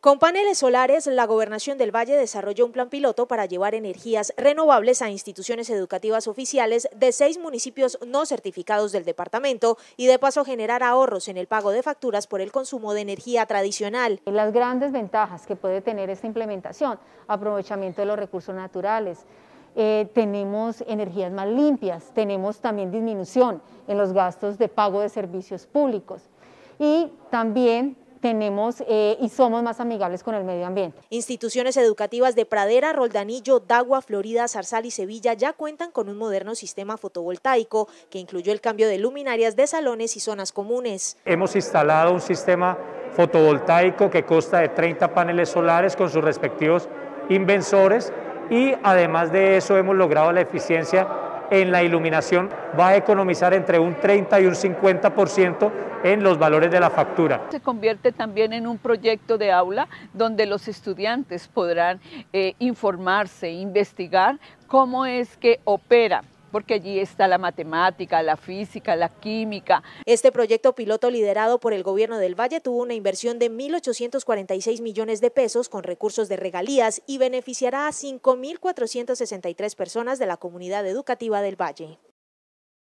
Con paneles solares, la Gobernación del Valle desarrolló un plan piloto para llevar energías renovables a instituciones educativas oficiales de seis municipios no certificados del departamento y de paso generar ahorros en el pago de facturas por el consumo de energía tradicional. Las grandes ventajas que puede tener esta implementación, aprovechamiento de los recursos naturales, eh, tenemos energías más limpias, tenemos también disminución en los gastos de pago de servicios públicos y también tenemos eh, y somos más amigables con el medio ambiente. Instituciones educativas de Pradera, Roldanillo, Dagua, Florida, Zarzal y Sevilla ya cuentan con un moderno sistema fotovoltaico que incluyó el cambio de luminarias de salones y zonas comunes. Hemos instalado un sistema fotovoltaico que consta de 30 paneles solares con sus respectivos inversores y además de eso hemos logrado la eficiencia en la iluminación va a economizar entre un 30 y un 50% en los valores de la factura. Se convierte también en un proyecto de aula donde los estudiantes podrán eh, informarse, investigar cómo es que opera porque allí está la matemática, la física, la química. Este proyecto piloto liderado por el gobierno del Valle tuvo una inversión de 1.846 millones de pesos con recursos de regalías y beneficiará a 5.463 personas de la comunidad educativa del Valle.